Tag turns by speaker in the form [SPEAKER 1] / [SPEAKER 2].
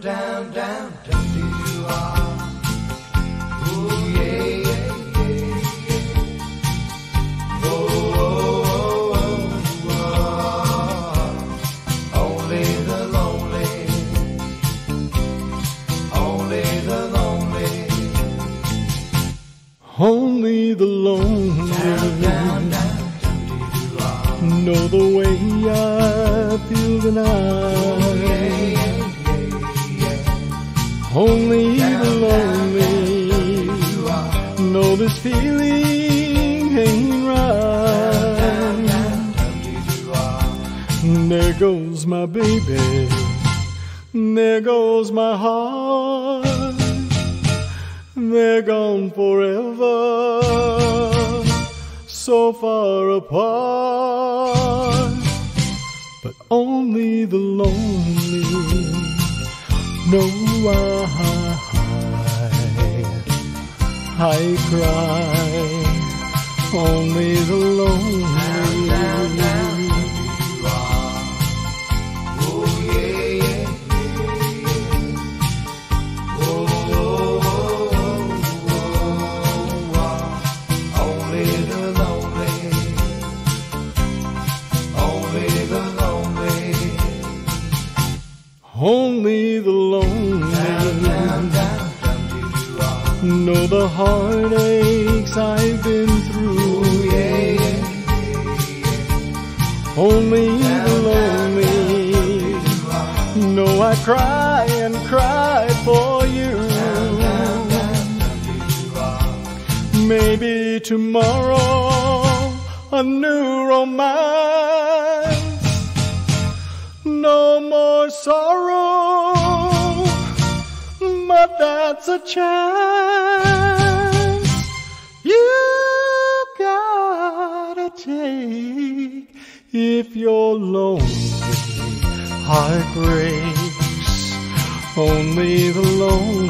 [SPEAKER 1] down, down, down, down to you are. Ooh, yeah, yeah, yeah, yeah. Oh, oh, oh, oh, oh. Only the lonely, only the lonely.
[SPEAKER 2] Only the lonely
[SPEAKER 1] Down, down, down, down to you are.
[SPEAKER 2] know the way I feel tonight.
[SPEAKER 1] Yeah, yeah, yeah,
[SPEAKER 2] Only the lonely know this feeling ain't right. There goes my baby. There goes my heart. They're gone forever. So far apart. Know why ah, ah, ah, I cry. Only the lonely. Only the lonely know the heartaches I've been through. Only the lonely know I cry and cry for you. Maybe tomorrow a new romance. No more sorrow, but that's a chance you gotta take if your lonely heart breaks. Only the lonely